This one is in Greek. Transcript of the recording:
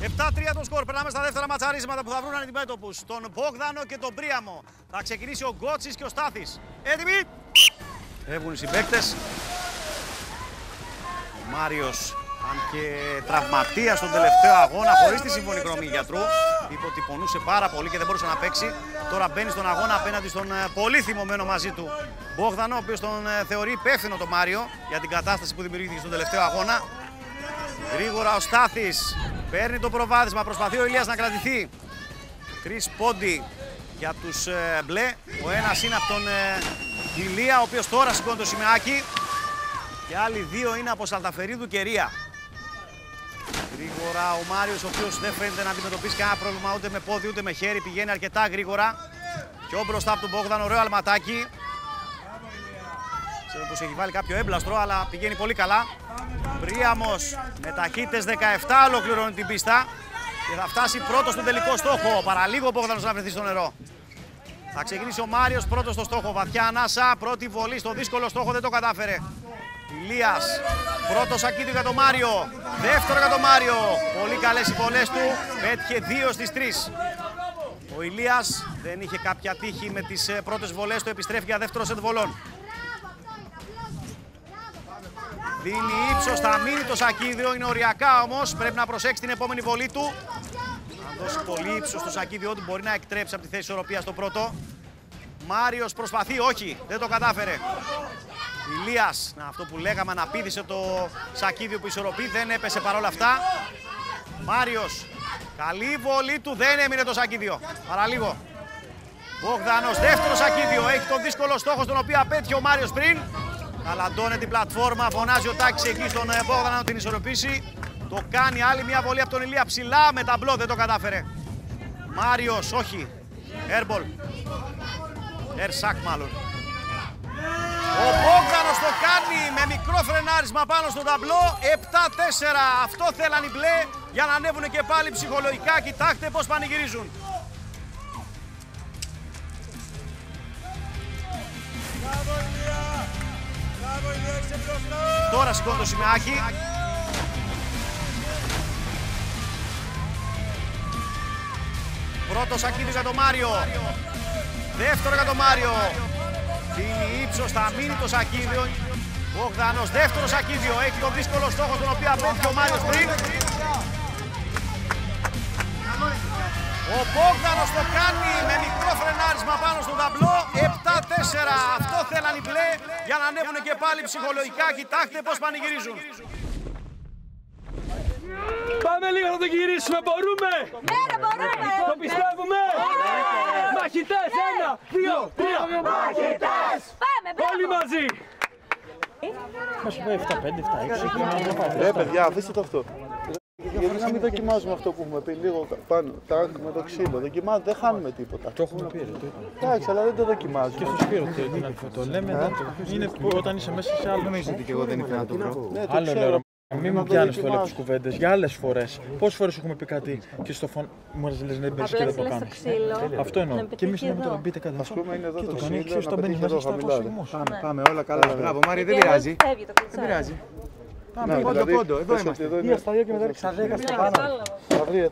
7-3 το σκορ. Περνάμε στα δεύτερα ματσαρίσματα που θα βρουν αντιμέτωπους. Τον Μπόγδανο και τον Πρίαμο. Θα ξεκινήσει ο Γκότσης και ο Στάθης. Έτοιμοι; Έβγουν οι συμπαίκτες. Ο Μάριος, αν και τραυματία στον τελευταίο αγώνα, χωρίς τη σύμφωνη γνώμη γιατρού, είπε ότι πονούσε πάρα πολύ και δεν μπορούσε να παίξει. Τώρα μπαίνει στον αγώνα απέναντι στον ε, πολύ θυμωμένο μαζί του Μπόγδανο, ο οποίος τον ε, θεωρεί υπεύθυνο τον Μάριο για την κατάσταση που δημιουργήθηκε στον τελευταίο αγώνα. Γρήγορα ο Στάθης παίρνει το προβάδισμα, προσπαθεί ο Ηλίας να κρατηθεί. Τρεις πόντι για τους ε, μπλε. Ο ένας είναι από τον ε, Ηλία, ο οποίος τώρα σηκώνει το σημαίακι. Και άλλοι δύο είναι από Σαλταφερίδου και Ρία. Γρήγορα ο Μάριος, ο οποίος δεν φαίνεται να αντιμετωπίσει κανένα πρόβλημα ούτε με πόδι ούτε με χέρι. Πηγαίνει αρκετά γρήγορα. Πιο μπροστά από τον Μπόγδαν, ωραίο αλματάκι. Ξέρω πως έχει βάλει κάποιο έμπλαστρο, αλλά πηγαίνει πολύ καλά. Πρίαμος με ταχύτητες 17 ολοκληρώνει την πίστα και θα φτάσει πρώτος στον τελικό στόχο. Παραλίγο ο Μπόγδανος να βρεθεί στο νερό. Θα ξεκινήσει ο Μάριος πρώτος στο στόχο. Βαθιά ανάσα, πρώτη βολή στο δύσκολο στόχο δεν το κατάφερε. Ηλίας, πρώτος σακίδι για τον Μάριο. Δεύτερο για τον Μάριο. Πολύ καλές οι βολές του. Πέτυχε δύο στις τρεις. Ο Ηλίας δεν είχε κάποια τύχη με τις ε, πρώτες βολές του. Επιστρέφει για δεύτερο σετ βολών. Δίνει ύψος, θα μείνει το σακίδιο. Είναι οριακά όμως. Πρέπει να προσέξει την επόμενη βολή του. Αν δώσει πολύ ύψος στο σακίδιο του, μπορεί να εκτρέψει από τη θέση ισορροπίας στο πρώτο. Μάριος προσπαθεί, όχι, δεν το κατάφερε. Ηλίας, αυτό που λέγαμε, να πήδησε το σακίδιο που ισορροπεί, δεν έπεσε παρόλα αυτά. Μάριος, καλή βολή του, δεν έμεινε το σακίδιο. Παραλίγο. Μπογδάνος, δεύτερο σακίδιο. Έχει τον δύσκολο στόχο, τον οποίο απέτυχε ο Μάριος πριν. Καλαντώνε την πλατφόρμα, φωνάζει ο Τάκης εκεί στον ε, Μπόγδανα να την ισορροπήσει. Το κάνει άλλη μια βολή από τον Ηλία ψηλά με ταμπλό, δεν το κατάφερε. Μάριος, όχι. Airball. Ερσάκ μάλλον. Ο Μπόγδανος το κάνει με μικρό φρενάρισμα πάνω στο ταμπλό. 7-4. Αυτό θέλαν οι μπλε για να ανέβουν και πάλι ψυχολογικά. Κοιτάξτε πώς πανηγυρίζουν. Τώρα σηκώνει το σημαίακι. Πρώτος σακίδι για τον Μάριο. Δεύτερο για τον Μάριο. Δίνει ύψος, θα μείνει το σακίδιο. Μπογδάνος, δεύτερο σακίδιο. Έχει τον δύσκολο στόχο τον οποίο απέτυχε ο Μάριος πριν. Ο Μπόγδανος το κάνει με μικρό φρενάρισμα Αυτό θέλαν οι μπλε για να ανέβουν και πάλι ψυχολογικά. Κοιτάξτε πώς πανηγυρίζουν. Πάμε λίγο να το γυρίσουμε, μπορούμε! Ναι, ρε, μπορούμε! Το πιστεύουμε! Μαχητές, ένα, δύο, τρία! Μαχητές! Πάμε, μπράβο! Όλοι μαζί! Μα σου πάει 7-5, 7-6 Ρε παιδιά, αφήστε το αυτό. Γιατί να μην δοκιμάζουμε αυτό που έχουμε πει λίγο πάνω, τάκ με το ξύλο. Δοκιμάζουμε, δεν χάνουμε τίποτα. Το έχουμε πει, ρε, το είπα. Εντάξει, αλλά δεν το Και δοκιμάζουμε. στο Σπύρο το, την άλλη φορά. το λέμε, δεν το- είναι που όταν είσαι μέσα σε άλλο. Νομίζετε ότι και εγώ δεν ήθελα να το βρω. Ναι, το Άλλο ξέρω. λέω, ρε, μην μου Να το πιάνεις το δοκιμάσουμε. λεπτούς κουβέντες για άλλες φορές. Πόσες φορές έχουμε πει κάτι και στο φων... μου λες δεν μπαίνεις και Απλά δεν το λες στο κάνεις. ξύλο. Αυτό εννοώ. Να Και εμείς πετύχει λέμε τώρα εδώ. μπείτε κάτι Ας πούμε είναι εδώ Και το το κάνει ξύλο, ξέρεις να όταν μπαίνεις πετύχει μέσα εδώ στα χαμηλά. χυμός. Πάμε, πάμε, όλα καλά. Μπράβο, Μάρι, δεν Γιατί πειράζει. εδώ Φεύγει το Δεν κλειτσάκι. πειράζει. Ναι, Πάμε, πόντο, δηλαδή, πόντο, εδώ πες ότι είμαστε. εδώ είναι- Δύο στα δύο και μετά ρίξα δέκα στο πάνω. Κατάλαβα. Θα βρει εδώ.